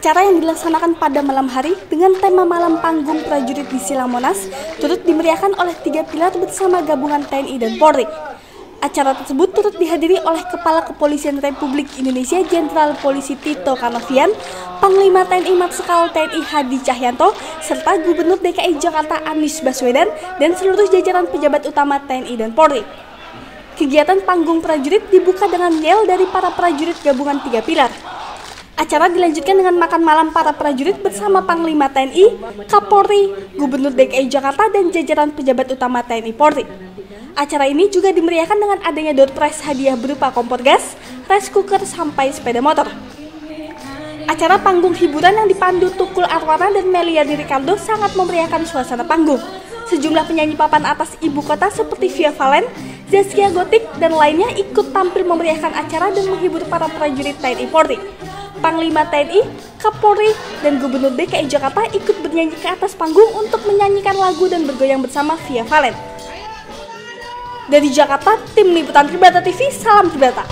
Acara yang dilaksanakan pada malam hari dengan tema Malam Panggung Prajurit di Silang Monas turut dimeriahkan oleh tiga pilar bersama gabungan TNI dan Polri. Acara tersebut turut dihadiri oleh Kepala Kepolisian Republik Indonesia Jenderal Polisi Tito Karnavian, Panglima TNI Marsikal TNI Hadi Cahyanto, serta Gubernur DKI Jakarta Anies Baswedan dan seluruh jajaran pejabat utama TNI dan Polri. Kegiatan panggung prajurit dibuka dengan yel dari para prajurit gabungan tiga pilar. Acara dilanjutkan dengan makan malam para prajurit bersama Panglima TNI, Kapolri, Gubernur DKI Jakarta, dan jajaran pejabat utama TNI Polri. Acara ini juga dimeriahkan dengan adanya door prize hadiah berupa kompor gas, rice cooker, sampai sepeda motor. Acara panggung hiburan yang dipandu Tukul Arwana dan Meliadi Ricardo sangat memeriahkan suasana panggung. Sejumlah penyanyi papan atas ibu kota seperti Via Valen, Zaskia Gotik, dan lainnya ikut tampil memeriahkan acara dan menghibur para prajurit TNI Polri. Panglima TNI, Kapolri, dan Gubernur DKI Jakarta ikut bernyanyi ke atas panggung untuk menyanyikan lagu dan bergoyang bersama Via Valen. Dari Jakarta, tim liputan Tribata TV, salam Tribata.